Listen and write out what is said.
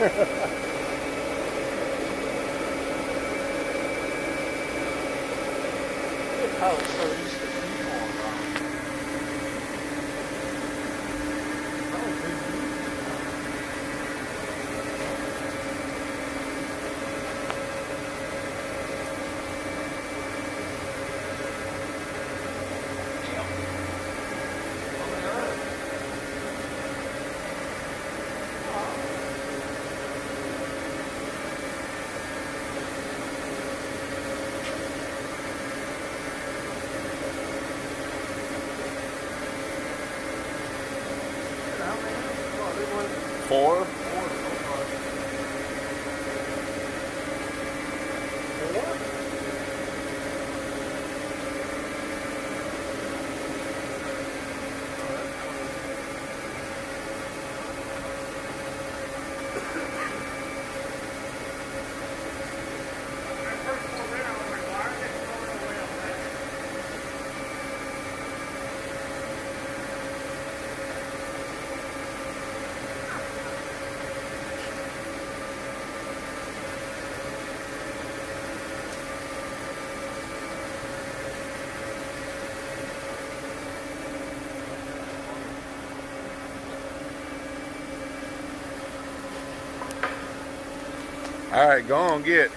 How it's so Four. four so far. Four? Oh, that's cool. All right, go on, get.